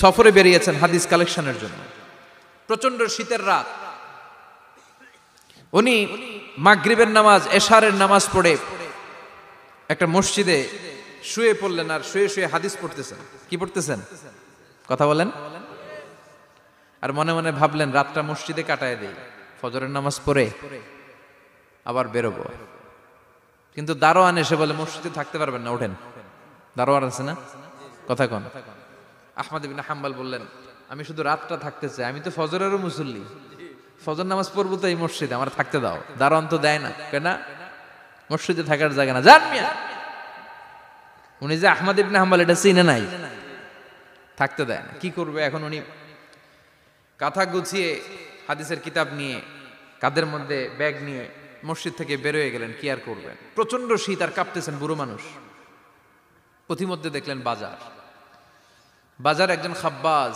সফরে বেরিয়েছেন হাদিস কালেকশনের জন্য। প্রচণ্ড শীতের রাত। উনি মাগরিবের নামাজ, এশারের নামাজ পড়ে একটা মসজিদে শুয়ে পড়লেন আর শুয়ে শুয়ে হাদিস পড়তেছেন। কি পড়তেছেন? কথা বলেন। আর মনে মনে ভাবলেন, রাতটা মসজিদে কাটায় দেই, ফজরের নামাজ পড়ে আবার বেরোবো। কিন্তু দারোয়ান এসে বলে, মসজিদে থাকতে পারবেন না, ওঠেন। দারোয়ান আছে না? কথা কন। আহমদ ইবিন হাম্বাল বললেন, আমি শুধু রাতটা থাকতে চাই, আমি তো ফজরেরও মুসল্লি। ফজর নামাজ পড়ব তো এই মসজিদে, আমার থাকতে দাও। দারোয়ান তো দেয় না। কেন মসজিদে থাকার জায়গা না। জান উনি যে আহমদ ইবনে হাম্বাল, এটা চিনে নাই। থাকতে দেয় না। কি করবে এখন উনি? কাঁথা গুছিয়ে হাদিসের কিতাব নিয়ে, কাদের মধ্যে ব্যাগ নিয়ে মসজিদ থেকে বেরোয় গেলেন, কি আর করবেন? প্রচণ্ড শীত আর কাঁপতেছেন বুড়ো মানুষ। পথিমধ্যে দেখলেন বাজার। বাজার একজন খাব্বাজ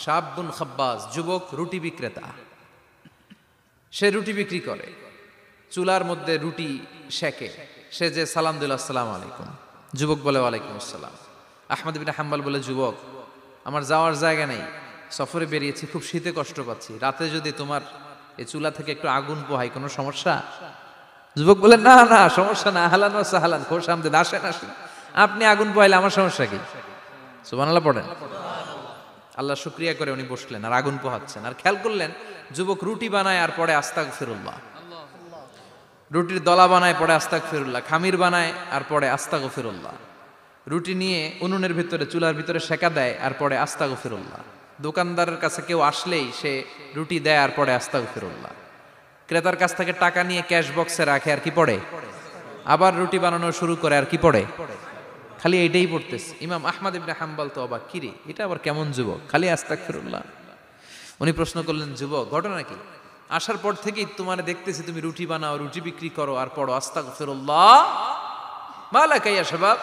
সাবুন খাব্বাজ, যুবক, রুটি বিক্রেতা। সে রুটি বিক্রি করে। চুলার মধ্যে রুটি শেখে সে যে, সালাম দিল, আসসালাম আলাইকুম। যুবক বলে, ওয়ালাইকুম আসসালাম। আহমদ বিন হাম্বাল বলে, যুবক, আমার যাওয়ার জায়গা নেই। সফরে বেরিয়েছি, খুব শীতে কষ্ট পাচ্ছি। রাতে যদি তোমার এই চুলা থেকে একটু আগুন পোহাই কোনো সমস্যা? যুবক বলে, না না, সমস্যা না। আহলান সাহালান আসেন আসেন। আপনি আগুন পোহাইলে আমার সমস্যা কি? সুবহানাল্লাহ পড়েন। আল্লাহ শুক্রিয়া করে উনি বসলেন, আর আগুন পোহাচ্ছেন। আর খেয়াল করলেন, যুবক রুটি বানায় আর পরে আস্তাক ফিরুল্লাহ রুটির দলা বানায় পরে আস্তাক ফিরুল্লাহ খামির বানায় আর পরে আস্তাক ফিরুল্লাহ রুটি নিয়ে উনুনের ভিতরে, চুলার ভিতরে সেকা দেয় আর পরে আস্তাক ফিরুল্লাহ দোকানদারের কাছে কেউ আসলেই সে রুটি দেয় আর পরে আস্তাক ফিরুল্লাহ ক্রেতার কাছ থেকে টাকা নিয়ে ক্যাশ বক্সে রাখে আর কি পড়ে? আবার রুটি বানানো শুরু করে আর কি পড়ে? খালি এইটাই পড়তেছে। ইমাম আহমদ ইবনে হাম্বাল তো অবাক। কিরে, এটা আবার কেমন যুবক? খালি আস্তাক ফিরুল্লাহ উনি প্রশ্ন করলেন, যুবক, ঘটনা কি? আসার পর থেকেই তোমার দেখতেছি তুমি রুটি বানাও, রুটি বিক্রি করো আর পড়ো আস্তাক ফিরুল্লাহ মালা কাইয়া সবাব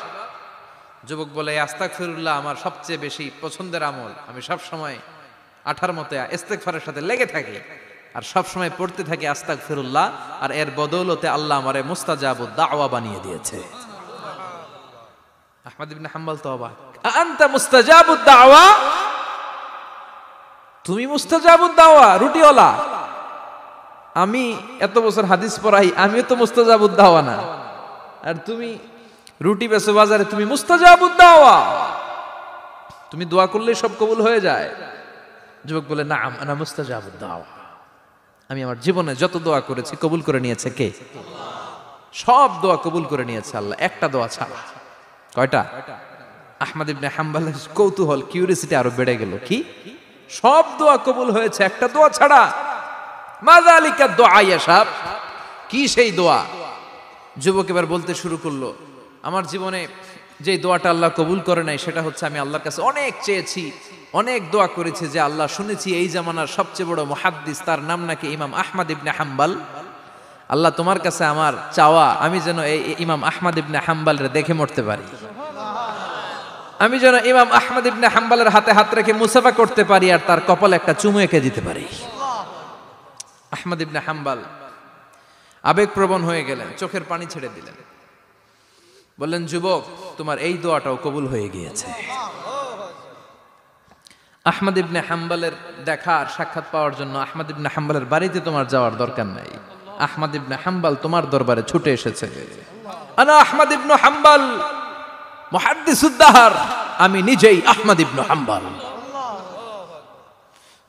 যুবক বলে আস্তাক ফিরুল্লাহ আমার সবচেয়ে বেশি পছন্দের আমল। আমি সব সময় আঠার মতে ইস্তেকফারের সাথে লেগে থাকি আর সব সময় পড়তে থাকি আস্তাক ফিরুল্লাহ আর এর বদৌলতে আল্লাহ আমারে মুস্তাজাবু দাওয়া বানিয়ে দিয়েছে। আহমদ ইবনে হাম্বল তো অবাক। আনতা মুস্তাজাবু দাওয়া? তুমি মুস্তাজাবু দাওয়া, রুটিওয়ালা। আমি এত বছর হাদিস পড়াই, আমিও তো মুস্তাজাবু দাওয়া না। আর তুমি রুটি বেসো বাজারে, তুমি মুস্তাজাবু দাওয়া। তুমি দোয়া করলেই সব কবুল হয়ে যায়। যুবক বলে না আনা মুস্তাজাবু দাওয়া। আমি আমার জীবনে যত দোয়া করেছি, কবুল করে নিয়েছে কে? সব দোয়া কবুল করে নিয়েছে আল্লাহ, একটা দোয়া ছাড়া। কয়টা? আহমদ ইবনে হাম্বালের কৌতূহল কিউরিয়াসিটি আরও বেড়ে গেল। কি? সব দোয়া কবুল হয়েছে, একটা দোয়া ছাড়া। মাযা আলিকা দোয়া ইয়াসাব কি সেই দোয়া? যুবক এবার বলতে শুরু করল, আমার জীবনে যে দোয়াটা আল্লাহ কবুল করে নাই, সেটা হচ্ছে আমি আল্লাহর কাছে অনেক চেয়েছি, অনেক দোয়া করেছি যে আল্লাহ শুনেছি, এই জামানার সবচেয়ে বড় মুহাদ্দিস, তার নাম নাকি ইমাম আহমদ ইবনে হাম্বাল। আল্লাহ তোমার কাছে আমার চাওয়া, আমি যেন এই ইমাম আহমদ ইবনে হাম্বালরে দেখে মরতে পারি। আমি যেন ইমাম আহমদ ইবনে হাম্বালের হাতে হাত রেখে মুসাফা করতে পারি আর তার কপালে একটা চুমু এঁকে দিতে পারি। আহমদ ইবনে হাম্বাল আবেগপ্রবণ হয়ে গেলেন, চোখের পানি ছেড়ে দিলেন। বললেন, যুবক, তোমার এই দোয়াটাও কবুল হয়ে গিয়েছে। আহমদ ইবনে হাম্বালের দেখা আর সাক্ষাৎ পাওয়ার জন্য আহমদ ইবনে হাম্বালের বাড়িতে তোমার যাওয়ার দরকার নাই। আহমদ ইবনে হাম্বাল তোমার দরবারে ছুটে এসেছে। আনা আহমদ ইবনে হাম্বাল, মুহাদ্দিসুদ্দাহার। আমি নিজেই আহমদ ইবনে হাম্বাল।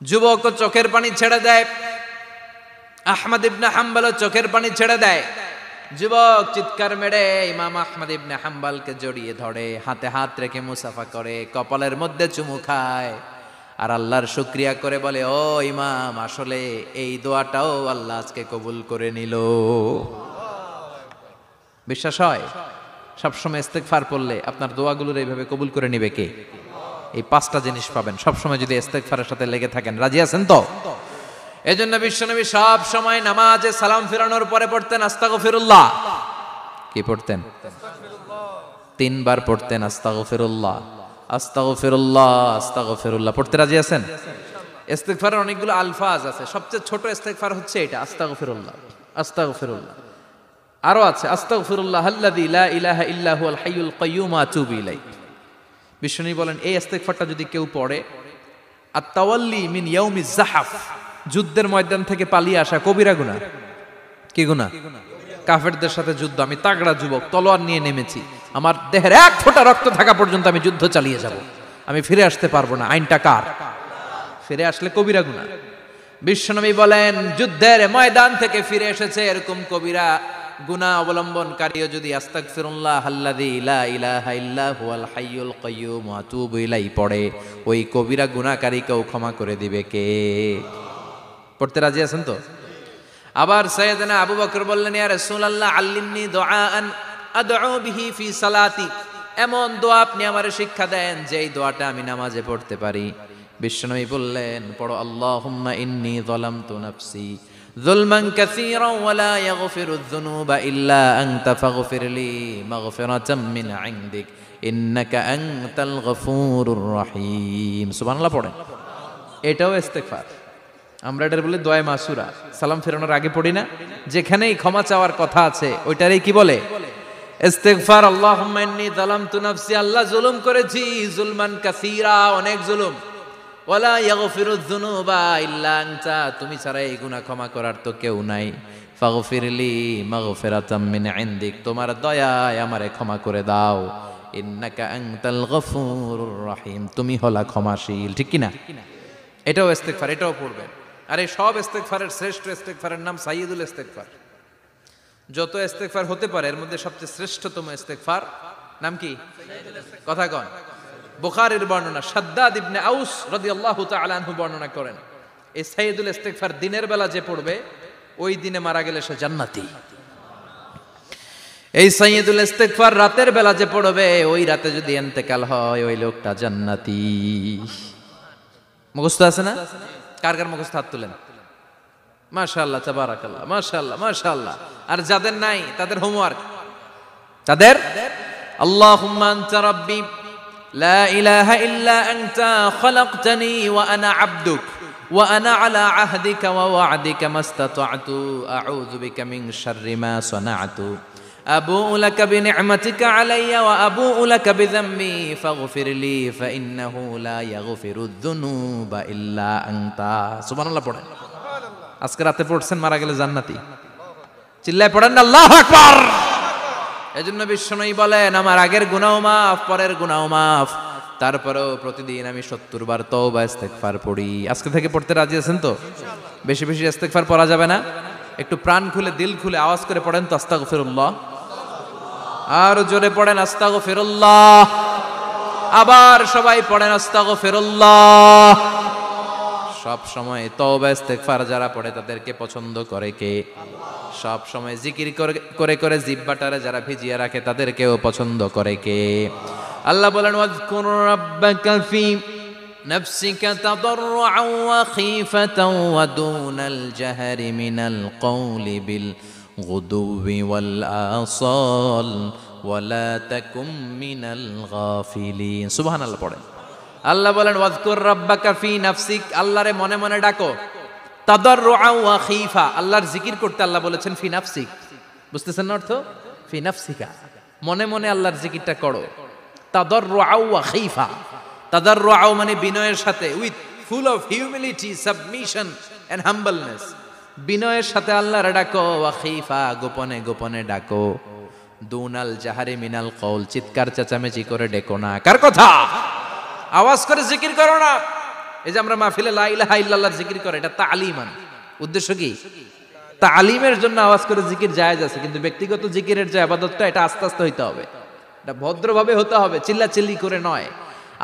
যুবক চোখের পানি ছেড়ে দেয়। আহমদ ইবনে হাম্বাল চোখের পানি ছেড়ে দেয়। যুবক চিৎকার মেরে ইমাম আহমদ ইবনে হাম্বালকে জড়িয়ে ধরে, হাতে হাত রেখে মুসাফা করে, কপালের মধ্যে চুমু খায়। আর আল্লাহর শুক্রিয়া করে বলে, ও ইমাম, আসলে এই দোয়াটাও আল্লাহ আজকে কবুল করে নিল। বিশ্বাস হয়? সবসময় ইস্তেকফার পড়লে আপনার দোয়াগুলোর এইভাবে কবুল করে নিবে কে? এই পাঁচটা জিনিস পাবেন। সবসময় যদি ইস্তেকফারের সাথে লেগে থাকেন। রাজি আছেন তো? এই জন্য বিশ্বনবী সব সময় নামাজে সালাম ফেরানোর পরে পড়তেন আস্তাগো ফিরুল্লাহ কি পড়তেন? তিনবার পড়তেন আস্তাগো ফিরুল্লাহ আস্তাগো ফিরুল্লাহ আস্তাগো ফিরুল্লাহ পড়তে রাজি আছেন? ইস্তেগফারের অনেকগুলো আলফাজ আছে। সবচেয়ে ছোট ইস্তেগফার হচ্ছে এটা আস্তাগো ফিরুল্লাহ আস্তাগো ফিরুল্লাহ আরও আছে আস্তাগো ফিরুল্লাহ আল্লাযী লা ইলাহা ইল্লা হুয়াল হাইয়ুল কাইয়্যুম, আতুবু ইলাইহি। বিষ্ণু বলেন, এই ইস্তেগফারটা যদি কেউ পড়ে আর তাওয়াল্লি মিন ইয়াউমি জাহাফ যুদ্ধের ময়দান থেকে পালিয়ে আসা কবিরা গুনাহ। কি গুনাহ? কাফেরদের সাথে যুদ্ধ, আমি তাগড়া যুবক, তলোয়ার নিয়ে নেমেছি। আমার দেহের এক ফোঁটা রক্ত থাকা পর্যন্ত আমি যুদ্ধ চালিয়ে যাব। আমি ফিরে আসতে পারব না। আইনটা কার? ফিরে আসলে কবিরা গুনা বিশ্বনবী বলেন, যুদ্ধের ময়দান থেকে ফিরে এসেছে এরকম কবিরা গুনাহ অবলম্বনকারীও যদি আস্তাগফিরুল্লাহ আল্লাযী লা ইলাহা ইল্লা হুয়াল হাইয়ুল কাইয়্যুম ওয়া ইলাইহি পড়ে, ওই কবিরা গুনাহকারীকেও ক্ষমা করে দিবে কে? পড়তে রাজি আছেন তো? আবার সৈয়দনা আবু বকর বললেন, ইয়া রাসূলুল্লাহ, আল্লিমনি দুআআন ফি সালাতি। এমন দোয়া আপনি আমার শিক্ষা দেন যেই দোয়াটা আমি নামাজে পড়তে পারি। বিশ্বনবী বললেন, পড়ো আল্লাহ ইন্নি যালামতু নাফসি যুলমান রহিম। এটাও বলে মাসুরা। সালাম ফেরানোর আগে পড়ি না? যেখানেই ক্ষমা চাওয়ার কথা আছে, ওইটারই কি বলে? ইস্তেগফার, আল্লাহুম্মা ইন্নী যালামতু নাফসি, আল্লাহ জুলুম করেছি, জুলমান কাসীরা, অনেক জুলুম। ওয়ালা ইয়াগফিরুয যুনুবা ইল্লা আনতা, তুমি ছাড়া এই গুনাহ ক্ষমা করার তো কেউ নাই। ফাগফিরলি মাগফিরাতাম মিন ইনদিক, তোমার দয়ায় আমারে ক্ষমা করে দাও। ইন্নাকা আনতাল গফুরুর রহিম, তুমি হলা ক্ষমাশীল, ঠিক কি না এটাও ইস্তেগফার, এটাও পড়বেন। আর এই সব ইস্তেগফারের, শ্রেষ্ঠ ইস্তেগফারের নাম সাইয়্যিদুল ইস্তেগফার। যত ইস্তেগফার হতে পারে, এর মধ্যে সবচেয়ে শ্রেষ্ঠতম ইস্তেগফার নাম কি? কথা কন। বুখারীর বর্ণনা, সাদ্দাদ ইবনে আউস রাদিয়াল্লাহু তাআলা আনহু বর্ণনা করেন এই সাইয়্যিদুল ইস্তেগফার দিনের বেলা যে পড়বে, ওই দিনে মারা গেলে সে জান্নাতি। এই সাইয়্যিদুল ইস্তেগফার রাতের বেলা যে পড়বে, ওই রাতে যদি ইন্তেকাল হয়, ওই লোকটা জান্নাতি। মুখস্থ আছে না? কার কার মুখস্থ হাত তুলেন? মাশাল্লাহ তাবারাকাল্লাহ মাশাল্লাহ মাশাল্লাহ আর যাদের নাই, তাদের হোমওয়ার্ক তাদের? আল্লাহুম্মা আনতা রাব্বি, লা ইলাহা ইল্লা আনতা খলাকতানি ওয়া আনা আবদুক, ওয়া আনা আলা আহদিকা ওয়া ওয়া'দিকা মাস্তাতা'তু, আউযু বিকা মিন শাররি মা সানা'তু। আবুউ লাকা বিনি'মাতিকা আলাইয়া ওয়া আবুউ লাকা বিযাম্মি ফাগফির লি, ফাইন্নাহু লা ইয়াগফিরুদ যুনুবা ইল্লা আনতা। সুবহানাল্লাহ, পড়েন। আজকে রাতে পড়ছেন মারা গেলে জান্নাতি। চিল্লায় পড়েন না, আল্লাহু আকবার। এজন্য বিশ্বনবী বলেন, আমার আগের গুনাহ মাফ, পরের গুনাহ মাফ। তারপরেও প্রতিদিন আমি সত্তর বার তওবা, ইস্তেগফার পড়ি। আজকে থেকে পড়তে রাজি আছেন তো? বেশি বেশি ইস্তেগফার পড়া যাবে না। একটু প্রাণ খুলে, দিল খুলে আওয়াজ করে পড়েন তো, আস্তাগফিরুল্লাহ। আর জোরে পড়েন, আস্তাগফিরুল্লাহ। আবার সবাই পড়েন, আস্তাগফিরুল্লাহ। সব সময় তওবা ইস্তেগফার যারা পড়ে তাদেরকে পছন্দ করে কে সব সময় জিকির করে করে করে জিব্বাটারে যারা ভিজিয়ে রাখে তাদেরকেও পছন্দ করে কে আল্লাহ বলেন ওয়াজকুর রাব্বাকা ফি نفسك تضرعا وخيفة ودون الجهر من القول بالغدو والآصال ولا تكن من الغافلين سبحان الله পড়েন আল্লাহ বলেন, ওয়াজকুর রাব্বাকা ফি নাফসিক। আল্লাহরে মনে মনে ডাকো। তাদাররুআ ওয়া খীফা। আল্লাহর জিকির করতে আল্লাহ বলেছেন, ফি নাফসিক। বুঝতেছেন না অর্থ? ফি নাফসিকা। মনে মনে আল্লাহর জিকিরটা করো। তাদাররুআ ওয়া খীফা। তাদাররুআ মানে বিনয়ের সাথে, with full of humility, submission and humbleness. বিনয়ের সাথে আল্লাহর ডাকো, ওয়া খীফা। গোপনে গোপনে ডাকো। দুনাল জাহারে মিনাল কৌল চিৎকার চেঁচামেচি করে ডেকো না। কার কথা? আওয়াজ করে জিকির করো না। এই যে আমরা মাহফিলে লা ইলাহা ইল্লাল্লাহর জিকির করে, এটা তালিমান। উদ্দেশ্য কি? তালিমের জন্য আওয়াজ করে জিকির জায়েজ আছে, কিন্তু ব্যক্তিগত জিকিরের যে আবাদতটা, এটা আস্তে আস্তে হইতে হবে। এটা ভদ্রভাবে হতে হবে চিল্লা চিল্লি করে নয়।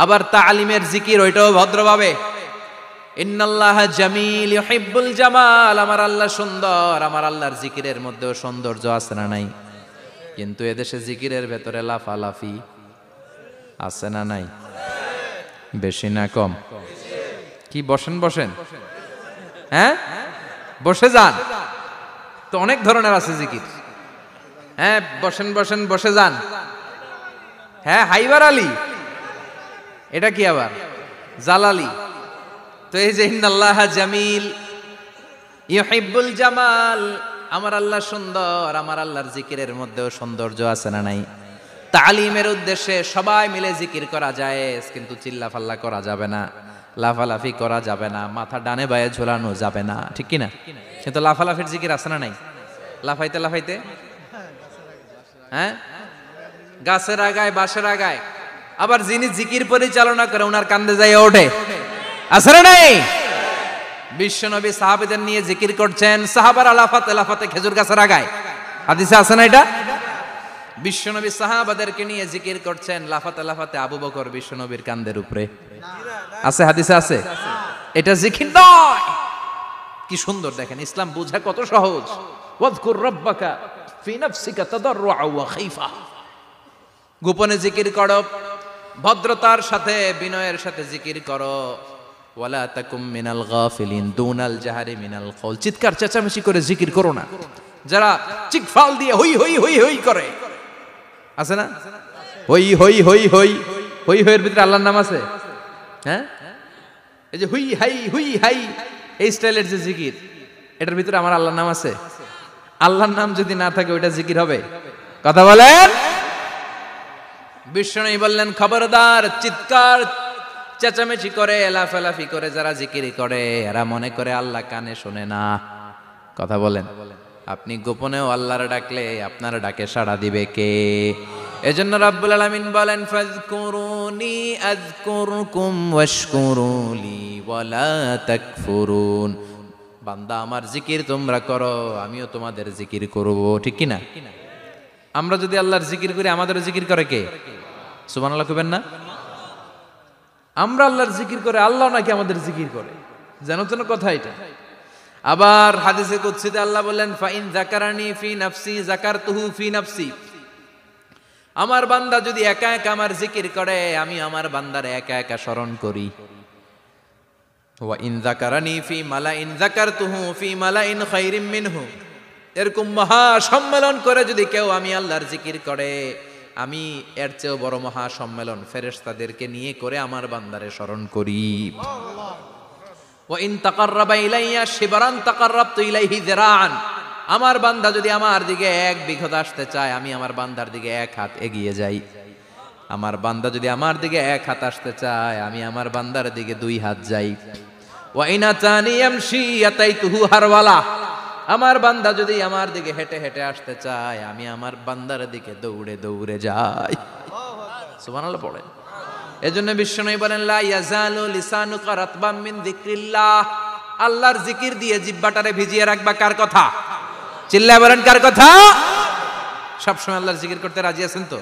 আবার তালিমের জিকির, ওইটাও ভদ্রভাবে। ইন্নাল্লাহ জামিল ইউহিব্বুল জামাল, আমার আল্লাহ সুন্দর, আমার আল্লাহর জিকিরের মধ্যেও সৌন্দর্য আছে না নাই? কিন্তু এদেশে জিকিরের ভেতরে লাফালাফি আছে না নাই? বেশি না কম। কি, বসেন বসেন। হ্যাঁ? বসে যান। তো অনেক ধরনের আছে জিকির। হ্যাঁ বসেন বসেন, বসে যান। হ্যাঁ হাইবার আলী। এটা কি আবার? জালালি। তো এই যে আল্লাহ জামিল, ইউহিব্বুল জামাল। আমার আল্লাহ সুন্দর, আমার আল্লাহর জিকিরের মধ্যেও সৌন্দর্য আছে না নাই? তালিমের উদ্দেশ্যে সবাই মিলে জিকির করা যায় কিন্তু চিল্লা ফাল্লা করা যাবে না, লাফালাফি করা যাবে না, মাথা ডানে বায়ে ঝোলানো যাবে না, ঠিক কিনা? কিন্তু লাফালাফির জিকির আছে না নাই? লাফাইতে লাফাইতে? হ্যাঁ? গাছের আগায়, বাঁশের আগায়। আবার যিনি জিকির পরিচালনা করে ওনার কান্দে যাই ওঠে। আছে না নাই? বিশ্বনবী সাহাবেদের নিয়ে জিকির করছেন, সাহাবার আলাফাতে লাফাতে খেজুর গাছের আগায়। হাদিসে আছে না এটা? বিশ্বনবী সাহাবাদেরকে নিয়ে জিকির করছেন লাফাতে লাফাতে আবু বকর বিশ্বনবীর কান্দের উপরে। আছে, হাদিসে আছে? এটা জিকির নয়। কি সুন্দর দেখেন, ইসলাম বোঝা কত সহজ। ওয়াজকুর রাব্বাকা ফি নাফসিকা তাদাররুআ ওয়া খাইফা। গোপনে জিকির করো, ভদ্রতার সাথে, বিনয়ের সাথে জিকির করো। ওয়ালা তাকুম মিনাল গাফিলিন দুনাল জাহারি মিনাল কওল। চিৎকার চেঁচামেচি করে জিকির করো না। যারা চিকফাল দিয়ে হই হই হই হই করে আছে না? হই হই হই হই হই, হইয়ের ভিতরে আল্লাহর নাম আছে? হ্যাঁ? এই যে হুই, হাই হুই, হাই, এই স্টাইলের যে জিকির, এটার ভিতরে আমার আল্লাহর নাম আছে? আল্লাহর নাম যদি না থাকে, ওইটা জিকির হবে? কথা বলেন? বিষ্ণু বললেন, খবরদার, চিৎকার, চেঁচামেচি করে, এলাফেলাফি করে যারা জিকিরি করে, এরা মনে করে আল্লাহ কানে শোনে না। কথা বলেন। আপনি গোপনেও আল্লাহর ডাকলে আপনার ডাকে সাড়া দিবে কে? এজন্য রাব্বুল আলামিন বলেন ফাজকুরুনি আযকুরকুম ওয়াশকুরুলি ওয়ালা তাকফুরুন। বান্দা, আমার জিকির তোমরা করো, আমিও তোমাদের জিকির করব। ঠিক কি না আমরা যদি আল্লাহর জিকির করি, আমাদের জিকির করে কে? সুবহানাল্লাহ কইবেন না? আমরা আল্লাহর জিকির করে, আল্লাহ নাকি আমাদের জিকির করে? জানো তো না কথা এটা। আবার হাদিসে কুদসিতে আল্লাহ বললেন, ফাইন জাকারানি ফি নাফসি জাকারতুহু ফি নাফসি। আমার বান্দা যদি একা একা আমার জিকির করে, আমি আমার বান্দার একা একা স্মরণ করি। ইন জাকারানি ফি মালা মালাইন জাকারতুহু ফি মালাইন খাইরিম মিনহু। এরকম মহা সম্মেলন করে যদি কেউ আমি আল্লাহর জিকির করে, আমি এর চেয়েও বড় মহা সম্মেলন ফেরেশতাদেরকে নিয়ে করে আমার বান্দারে স্মরণ করি। ইন শিবরান আমার বান্দা যদি আমার দিকে এক বিঘত আসতে চায়, আমি আমার বান্দার দিকে এক হাত এগিয়ে যাই। আমার বান্দা যদি আমার দিকে এক হাত আসতে চায়, আমি আমার বান্দার দিকে দুই হাত যাই। আতাইতুহু হারওয়ালা। আমার বান্দা যদি আমার দিকে হেঁটে হেঁটে আসতে চায়, আমি আমার বান্দার দিকে দৌড়ে দৌড়ে যাই। সুবহানাল্লাহ পড়ে এজন্য বিষ্ণু বলেন, লা ইয়াজালু লিসানুকা রাতবাম মিন আল্লাহর জিকির দিয়ে জিব্বাটারে ভিজিয়ে রাখবা কার কথা? চিল্লায় বলেন, কার কথা? সবসময় আল্লাহর জিকির করতে রাজি আছেন তো?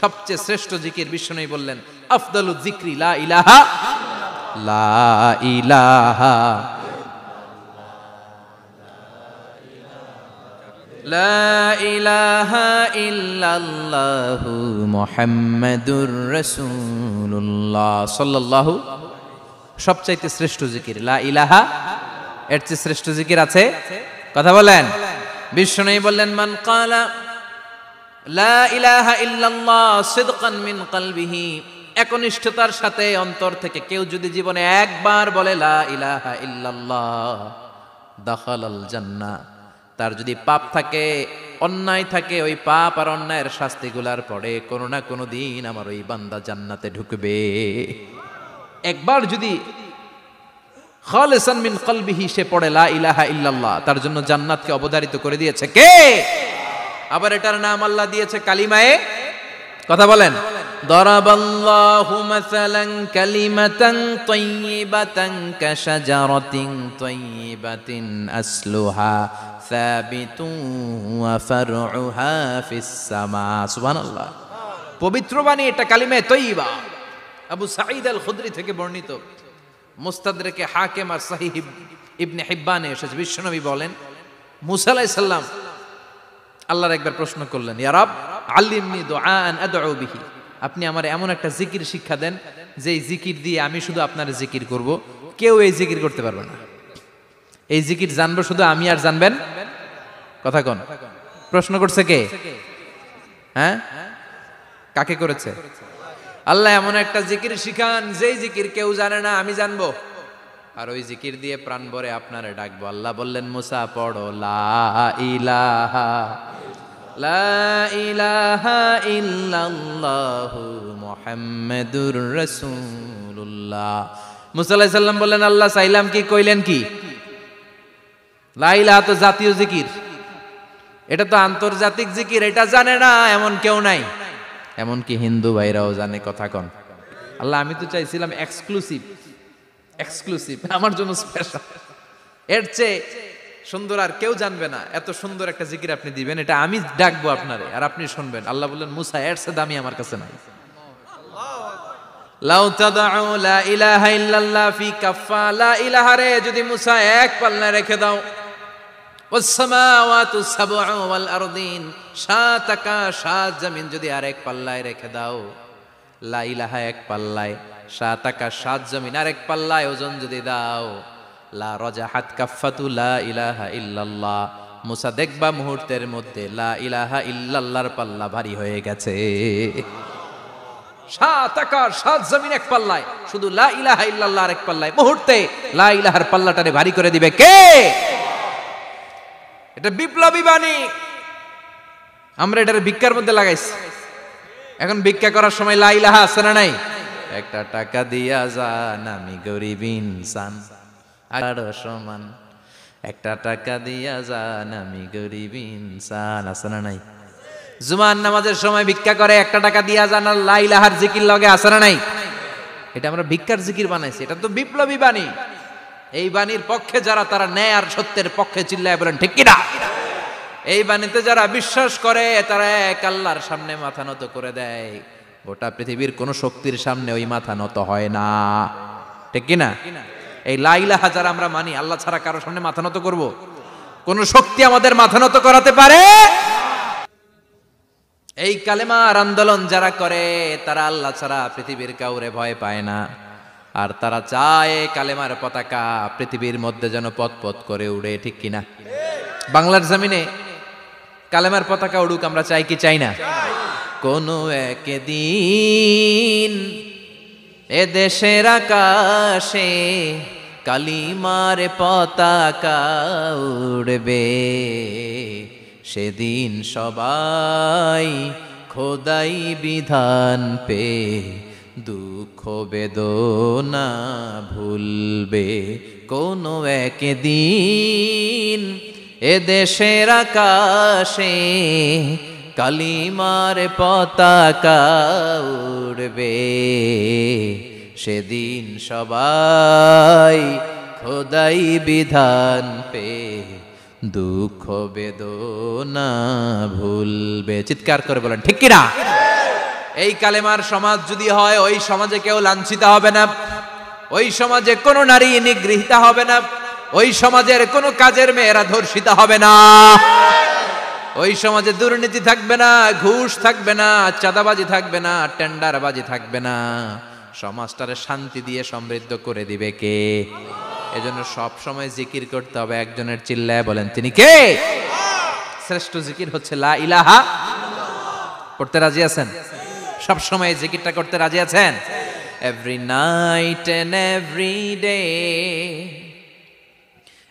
সবচেয়ে শ্রেষ্ঠ জিকির বিষ্ণু বললেন, আফদালু যিকরি লা ইলাহা লা ইলাহা সবচাইতে শ্রেষ্ঠ জিকির। লা ইলাহা, এর চেয়ে শ্রেষ্ঠ জিকির আছে? কথা বলেন। বিষ্ণু বললেন, মান কালা, লা ইলাহা ইল্লাল্লাহ একনিষ্ঠতার সাথে অন্তর থেকে কেউ যদি জীবনে একবার বলে, লা ইলাহা ইল্লাল্লাহ দখল জান্নাহ তার যদি পাপ থাকে, অন্যায় থাকে, ওই পাপ আর অন্যায়ের শাস্তিগুলার পরে কোনো না কোনো দিন আমার ওই বান্দা জান্নাতে ঢুকবে। একবার যদি খালেসান মিন কলবিহি সে পড়ে, লা ইলাহা ইল্লাল্লাহ, তার জন্য জান্নাতকে অবধারিত করে দিয়েছে কে? আবার এটার নাম আল্লাহ দিয়েছে কালিমায়ে কথা বলেন। দরাবাল্লাহু মাসালান কালিমাতান তাইয়িবাতান কাশাজারাতিন তাইয়িবাতিন আসলুহা সাবিতুন ওয়া ফারউহা ফিস সামা সুবহানাল্লাহ পবিত্র বাণী এটা কালিমায়ে তৈয়বা। আবু সাঈদ আল খুদরি থেকে বর্ণিত। মুস্তাদরেকে হাকেম আর সাহিহ ইবনে হিব্বানে এসেছে। বিশ্বনবী বলেন মুসা আলাইহিস সালাম আল্লাহর একবার প্রশ্ন করলেন ইয়ারাব আল্লিমনি আদউ বিহি। আপনি আমার এমন একটা জিকির শিক্ষা দেন যে জিকির দিয়ে আমি শুধু আপনার জিকির করব। কেউ এই জিকির করতে পারবে না। এই জিকির জানব শুধু আমি আর জানবেন? কথা কোন। প্রশ্ন করছে কে? হ্যাঁ? কাকে করেছে? আল্লাহ এমন একটা জিকির শিখান, যেই জিকির কেউ জানে না, আমি জানব। আর ওই জিকির দিয়ে প্রাণ ভরে আপনারে ডাকবো। আল্লাহ বললেন, মুসা, পড়ো, লা ইলাহা লা ইলাহা মুসা বললেন, আল্লাহ চাইলাম কি, কইলেন কি? লা ইলাহা তো জাতীয় জিকির। এটা তো আন্তর্জাতিক জিকির, এটা জানে না, এমন কেউ নাই। এমনকি হিন্দু ভাইরাও জানে কথা কন। আল্লাহ, আমি তো চাইছিলাম এক্সক্লুসিভ এক্সক্লুসিভ আমার জন্য স্পেশাল এর চেয়ে সুন্দর আর কেউ জানবে না এত সুন্দর একটা জিকির আপনি দিবেন, এটা আমি ডাকবো আপনারে, আর আপনি শুনবেন। আল্লাহ বললেন, মুসা, এর চেয়ে দামি আমার কাছে নাই। যদি মুসা এক পাল্লায় রেখে দাও। সাত আকাশ সাত জমিন যদি আরেক পাল্লায় রেখে দাও। লা ইলাহা এক পাল্লায়, সাত আকাশ, সাত জমিন আর এক পাল্লায় ওজন যদি দাও। লা রজাহাত কাফাতু লা ইলাহা ইল্লাল্লাহ। মুসা দেখবা মুহূর্তের মধ্যে লা ইলাহা ইল্লাল্লাহর পাল্লা ভারী হয়ে গেছে। সাত আকাশ, সাত জমিন এক পাল্লায়, শুধু লা ইলাহা ইল্লাল্লাহ আর এক পাল্লায়। মুহূর্তে লা ইলাহার পাল্লাটারে ভারী করে দিবে কে? এটা বিপ্লবী বাণী। আমরা এটার ভিক্ষার মধ্যে লাগাইছি। এখন ভিক্ষা করার সময় লা ইলাহা আছে না নাই? একটা টাকা দিয়া যান, আমি গরিব ইনসান। আর সমান, একটা টাকা দিয়া যান, আমি গরিব ইনসান, আছে না নাই? জুমান নামাজের সময় ভিক্ষা করে, একটা টাকা দিয়া যান, আর লা ইলাহার জিকির লগে আছে না নাই? এটা আমরা ভিক্ষার জিকির বানাইছি, এটা তো বিপ্লবী বাণী। এই বাণীর পক্ষে যারা, তারা ন্যায় আর সত্যের পক্ষে চিল্লায় বলেন, ঠিক কিনা? এই বাণীতে যারা বিশ্বাস করে, তারা এক আল্লাহর সামনে মাথা নত করে দেয়। গোটা পৃথিবীর কোন শক্তির সামনে ওই মাথা নত হয় না। ঠিক কিনা? এই লাইলাহা যারা আমরা মানি, আল্লাহ ছাড়া কারও সামনে মাথা নত করব? কোন শক্তি আমাদের মাথা নত করাতে পারে? এই কালেমার আন্দোলন যারা করে, তারা আল্লাহ ছাড়া পৃথিবীর কাউরে ভয় পায় না। আর তারা চায় কালেমার পতাকা পৃথিবীর মধ্যে যেন পথ পথ করে উড়ে, ঠিক কিনা? বাংলার জমিনে কালেমার পতাকা উড়ুক, আমরা চাই কি চাই না? কোনো একদিন এ দেশের আকাশে কালিমার পতাকা উড়বে। সেদিন সবাই খোদাই বিধান পে, দুঃখ বেদনা ভুলবে। কোনো একদিন এ দেশের আকাশে কালিমার পতাকা উড়বে। সেদিন সবাই খোদাই বিধান পে দুঃখ বেদনা ভুলবে। চিৎকার করে বলেন, ঠিক কিনা? এই কালেমার সমাজ যদি হয়, ওই সমাজে কেউ লাঞ্ছিত হবে না। ওই সমাজে কোনো নারী নিগৃহীতা হবে না। ওই সমাজের কোনো কাজের মেয়েরা ধর্ষিত হবে না। ওই সমাজে দুর্নীতি থাকবে না, ঘুষ থাকবে না, চাঁদাবাজি থাকবে না, টেন্ডারবাজি থাকবে না। সমাজটারে শান্তি দিয়ে সমৃদ্ধ করে দিবে কে? এজন্য সব সময় জিকির করতে হবে, একজনের চিল্লায় বলেন, তিনি কে? শ্রেষ্ঠ জিকির হচ্ছে, লা ইলাহা পড়তে রাজি আছেন? সব সময় জিকিরটা করতে রাজি আছেন? Every night and every day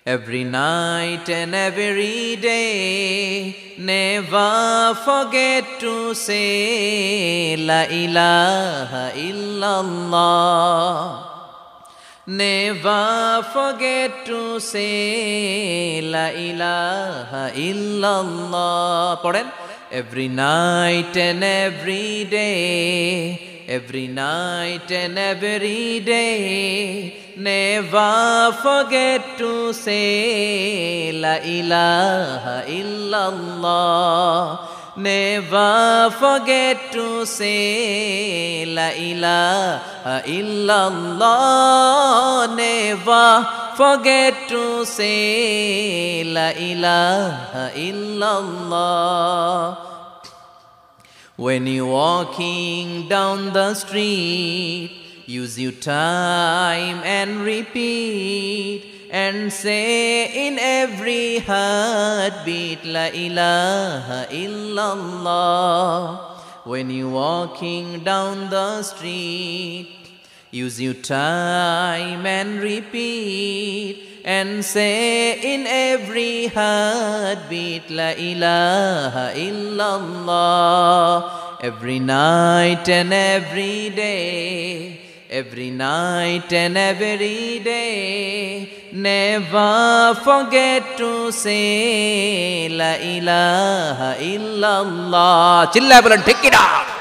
Every night and every day, never forget to say La ilaha illallah. Never forget to say La ilaha illallah. Every night and every day, every night and every day, never forget to say La ilaha illallah. Never forget to say La ilaha illallah. Never forget to say La ilaha illallah. When you're walking down the street, use your time and repeat and say in every heartbeat La ilaha illallah. When you're walking down the street, use your time and repeat and say in every heartbeat La ilaha illallah every night and every day every night and every day never forget to say La ilaha illallah. Chilla take it out